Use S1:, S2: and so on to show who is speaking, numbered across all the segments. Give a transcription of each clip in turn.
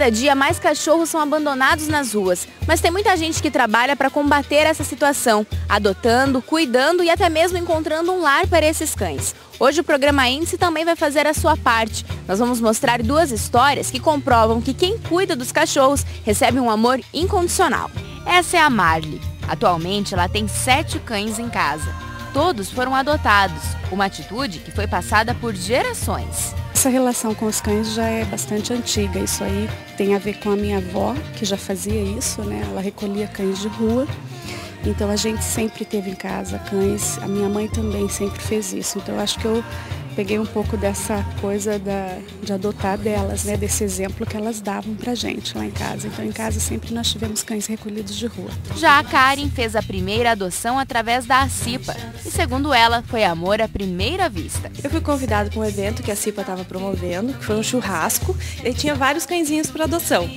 S1: cada dia mais cachorros são abandonados nas ruas, mas tem muita gente que trabalha para combater essa situação, adotando, cuidando e até mesmo encontrando um lar para esses cães. Hoje o programa Índice também vai fazer a sua parte. Nós vamos mostrar duas histórias que comprovam que quem cuida dos cachorros recebe um amor incondicional. Essa é a Marley. Atualmente ela tem sete cães em casa. Todos foram adotados, uma atitude que foi passada por gerações.
S2: Essa relação com os cães já é bastante antiga. Isso aí tem a ver com a minha avó, que já fazia isso, né? Ela recolhia cães de rua. Então a gente sempre teve em casa cães. A minha mãe também sempre fez isso. Então eu acho que eu peguei um pouco dessa coisa da, de adotar delas, né, desse exemplo que elas davam pra gente lá em casa. Então em casa sempre nós tivemos cães recolhidos de rua.
S1: Já a Karen fez a primeira adoção através da CIPA e segundo ela foi amor à primeira vista.
S3: Eu fui convidado para um evento que a CIPA estava promovendo, que foi um churrasco, e tinha vários cãezinhos para adoção.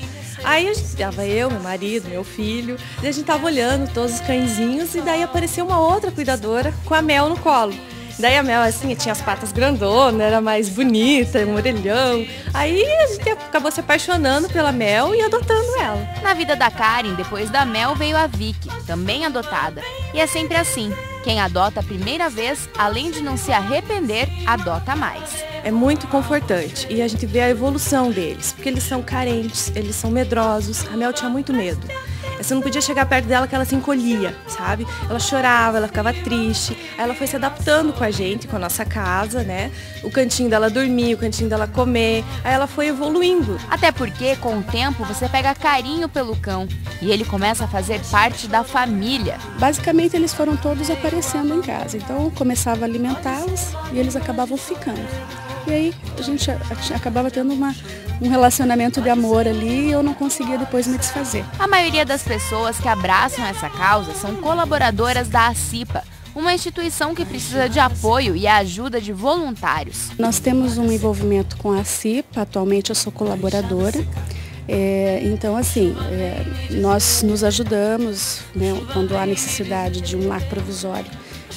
S3: Aí estava eu, meu marido, meu filho, e a gente estava olhando todos os cãezinhos e daí apareceu uma outra cuidadora com a Mel no colo. Daí a Mel, assim, tinha as patas grandonas, era mais bonita, um orelhão. Aí a gente acabou se apaixonando pela Mel e adotando ela.
S1: Na vida da Karen, depois da Mel veio a Vicky, também adotada. E é sempre assim. Quem adota a primeira vez, além de não se arrepender, adota mais.
S3: É muito confortante e a gente vê a evolução deles, porque eles são carentes, eles são medrosos. A Mel tinha muito medo. Você não podia chegar perto dela que ela se encolhia, sabe? Ela chorava, ela ficava triste. Aí ela foi se adaptando com a gente, com a nossa casa, né? O cantinho dela dormir, o cantinho dela comer. Aí ela foi evoluindo.
S1: Até porque, com o tempo, você pega carinho pelo cão e ele começa a fazer parte da família.
S2: Basicamente, eles foram todos aparecendo em casa. Então, eu começava a alimentá-los e eles acabavam ficando. E aí a gente acabava tendo uma, um relacionamento de amor ali e eu não conseguia depois me desfazer.
S1: A maioria das pessoas que abraçam essa causa são colaboradoras da ACIPA, uma instituição que precisa de apoio e ajuda de voluntários.
S2: Nós temos um envolvimento com a ACIPA, atualmente eu sou colaboradora. É, então, assim, é, nós nos ajudamos né, quando há necessidade de um lar provisório.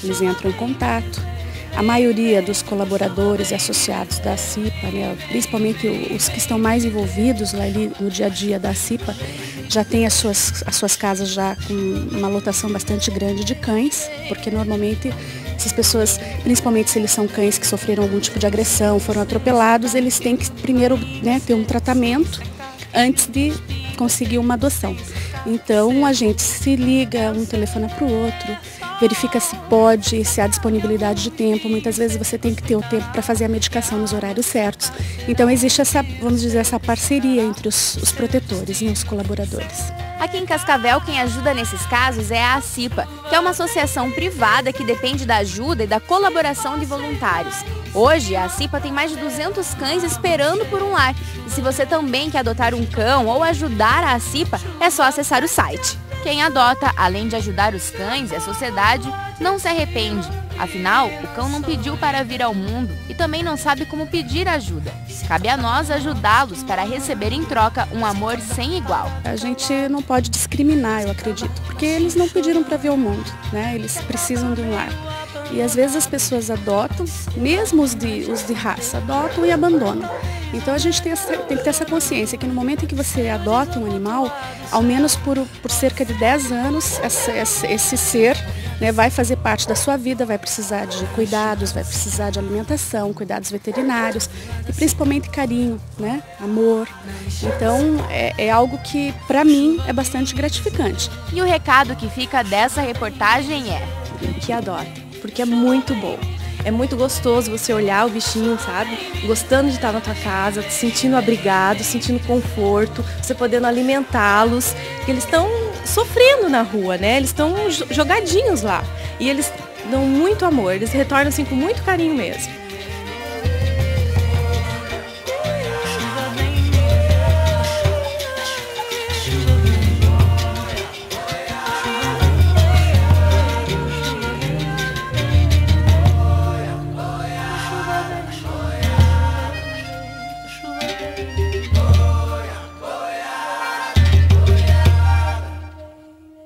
S2: Eles entram em contato, a maioria dos colaboradores e associados da CIPA, né, principalmente os que estão mais envolvidos lá ali no dia a dia da CIPA, já tem as suas, as suas casas já com uma lotação bastante grande de cães, porque normalmente essas pessoas, principalmente se eles são cães que sofreram algum tipo de agressão, foram atropelados, eles têm que primeiro né, ter um tratamento antes de conseguir uma adoção. Então a gente se liga, um telefona para o outro, verifica se pode, se há disponibilidade de tempo. Muitas vezes você tem que ter o tempo para fazer a medicação nos horários certos. Então existe essa, vamos dizer, essa parceria entre os, os protetores e os colaboradores.
S1: Aqui em Cascavel, quem ajuda nesses casos é a ACIPA, que é uma associação privada que depende da ajuda e da colaboração de voluntários. Hoje, a ACIPA tem mais de 200 cães esperando por um lar. E se você também quer adotar um cão ou ajudar a ACIPA, é só acessar o site. Quem adota, além de ajudar os cães e a sociedade, não se arrepende. Afinal, o cão não pediu para vir ao mundo e também não sabe como pedir ajuda. Cabe a nós ajudá-los para receber em troca um amor sem igual.
S2: A gente não pode discriminar, eu acredito, porque eles não pediram para ver o mundo, né? Eles precisam de um lar. E às vezes as pessoas adotam, mesmo os de, os de raça, adotam e abandonam. Então a gente tem, essa, tem, que ter essa consciência que no momento em que você adota um animal, ao menos por, por cerca de 10 anos, essa, esse, esse ser né, vai fazer parte da sua vida, vai precisar de cuidados, vai precisar de alimentação, cuidados veterinários e principalmente carinho, né, amor. Então é, é algo que para mim é bastante gratificante.
S1: E o recado que fica dessa reportagem é
S3: que adota, porque é muito bom. É muito gostoso você olhar o bichinho, sabe? Gostando de estar na tua casa, te sentindo abrigado, sentindo conforto, você podendo alimentá-los. Eles estão sofrendo na rua, né? Eles estão jogadinhos lá. E eles dão muito amor, eles retornam assim com muito carinho mesmo.